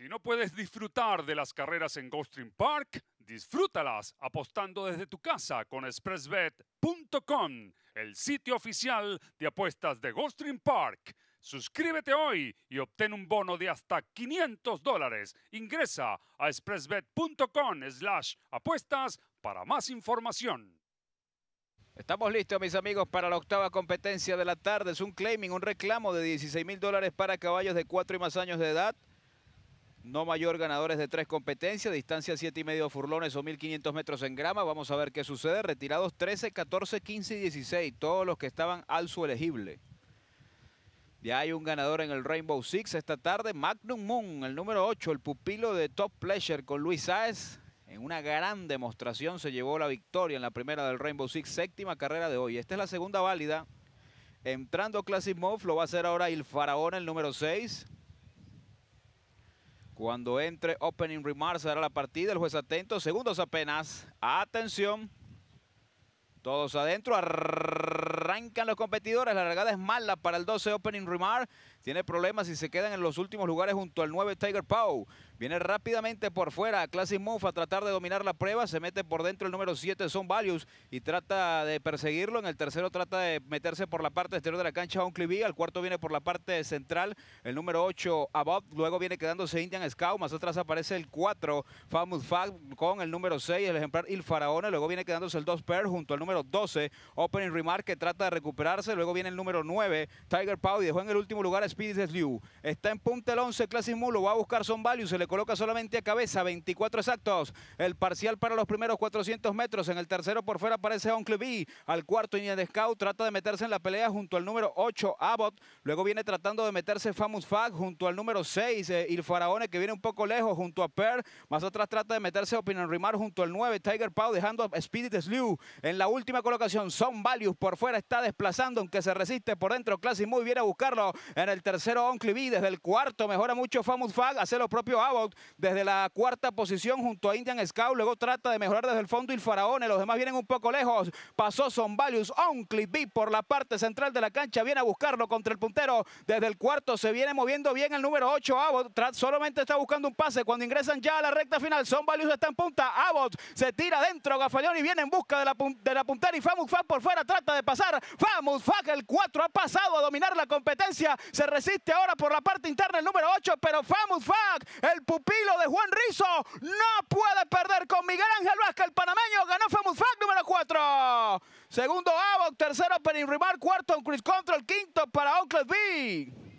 Si no puedes disfrutar de las carreras en Gulfstream Park, disfrútalas apostando desde tu casa con expressbet.com, el sitio oficial de apuestas de Gulfstream Park. Suscríbete hoy y obtén un bono de hasta 500 dólares. Ingresa a expressbet.com slash apuestas para más información. Estamos listos, mis amigos, para la octava competencia de la tarde. Es un claiming, un reclamo de 16 mil dólares para caballos de 4 y más años de edad. No mayor ganadores de tres competencias, distancia 7 y medio furlones o 1500 metros en grama. Vamos a ver qué sucede. Retirados 13, 14, 15 y 16. Todos los que estaban al su elegible. Ya hay un ganador en el Rainbow Six esta tarde. Magnum Moon, el número 8, el pupilo de Top Pleasure con Luis Sáez. En una gran demostración se llevó la victoria en la primera del Rainbow Six, séptima carrera de hoy. Esta es la segunda válida. Entrando Classic Move, lo va a hacer ahora el Faraón, el número 6. Cuando entre Opening Remarks será la partida. El juez atento. Segundos apenas. Atención. Todos adentro. Arrancan los competidores. La largada es mala para el 12 Opening Remark. Tiene problemas y se quedan en los últimos lugares junto al 9 Tiger Pau. Viene rápidamente por fuera Classic Move a tratar de dominar la prueba. Se mete por dentro el número 7 Son Values y trata de perseguirlo. En el tercero trata de meterse por la parte exterior de la cancha Oncle B. Al cuarto viene por la parte central el número 8 Above. Luego viene quedándose Indian Scout. Más atrás aparece el 4 Famous Fag con el número 6 el ejemplar Il Faraone. Luego viene quedándose el 2 Pair junto al número 12 Opening Remark que trata de recuperarse. Luego viene el número 9 Tiger Pau y dejó en el último lugar Speedy Liu. Está en punta el 11 Classic Move. Lo va a buscar Son Values. Se le coloca solamente a cabeza, 24 exactos. El parcial para los primeros 400 metros. En el tercero por fuera aparece Oncle B. Al cuarto de Scout trata de meterse en la pelea junto al número 8 Abbott. Luego viene tratando de meterse Famous Fag junto al número 6 eh, Il Faraone que viene un poco lejos junto a Per. Más atrás trata de meterse Opinion Rimar junto al 9 Tiger Pau dejando a Spirit Slew. En la última colocación Son Values por fuera está desplazando aunque se resiste por dentro. Classic muy bien a buscarlo. En el tercero Oncle B desde el cuarto mejora mucho Famous Fag. Hace lo propio Abbott desde la cuarta posición junto a Indian Scout. Luego trata de mejorar desde el fondo el Faraone. Los demás vienen un poco lejos. Pasó Son Values. Oncle B por la parte central de la cancha. Viene a buscarlo contra el puntero. Desde el cuarto se viene moviendo bien el número 8. Abbott solamente está buscando un pase. Cuando ingresan ya a la recta final, Son Values está en punta. Abbott se tira dentro. Gafaleón y viene en busca de la, de la puntera. Y Famous Fag por fuera trata de pasar. Famous Fag, el 4, ha pasado a dominar la competencia. Se resiste ahora por la parte interna el número 8. Pero Famous Fag, el pupilo de Juan Rizo, no puede perder con Miguel Ángel Vázquez, el panameño. Ganó Famous Fag número 4. Segundo Abbott, tercero Perin Rimar, cuarto Chris Control, quinto para Oakland B.